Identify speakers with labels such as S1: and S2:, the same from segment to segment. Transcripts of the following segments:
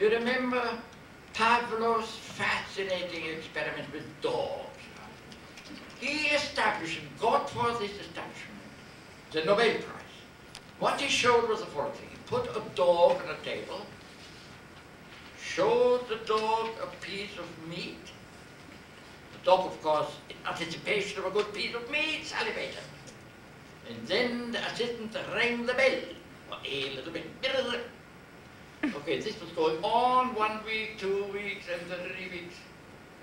S1: You remember Pavlov's fascinating experiment with dogs. He established got for this establishment the Nobel Prize. What he showed was the following. He put a dog on a table, showed the dog a piece of meat. The dog, of course, in anticipation of a good piece of meat, salivated. And then the assistant rang the bell for a little bit. Okay, this was going on one week, two weeks, and three weeks.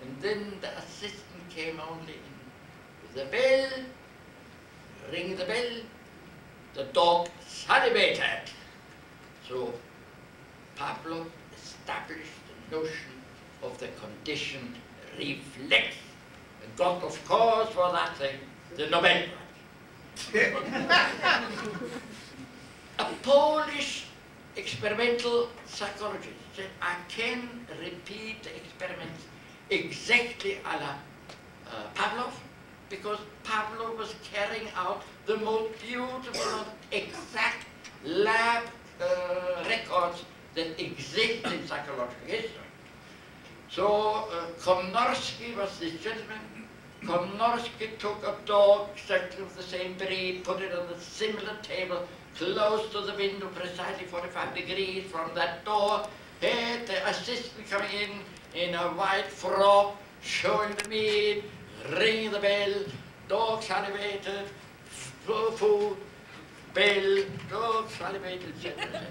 S1: And then the assistant came only in with the bell, ring the bell, the dog salivated. So Pavlov established the notion of the conditioned reflex and got, of course, for that thing, the Nobel Prize. A Polish experimental psychologist said, I can repeat the experiments exactly a la uh, Pavlov, because Pavlov was carrying out the most beautiful, exact lab uh, records that exist in psychological history. So uh, Konorski was this gentleman. Konorski took a dog exactly of the same breed, put it on a similar table, close to the window, precisely 45 degrees from that door, had the assistant coming in in a white frock, showing the meat, ringing the bell, dog salivated, food, bell, dog salivated, etc.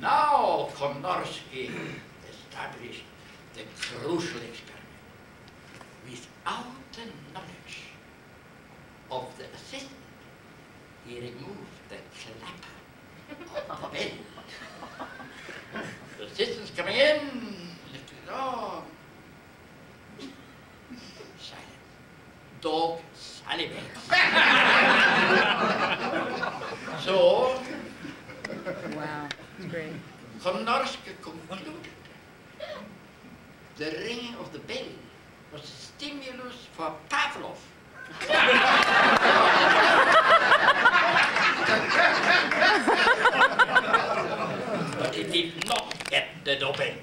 S1: now Konorski established the crucial experiment. Without the knowledge of the assistant, he removed the clapper of the bell. The assistant's coming in, lifted the dog. Silent. Dog salivates. so,
S2: Wow, great.
S1: Konorski concluded the ringing of the bell was a stimulus for Pavlov. not get the doping.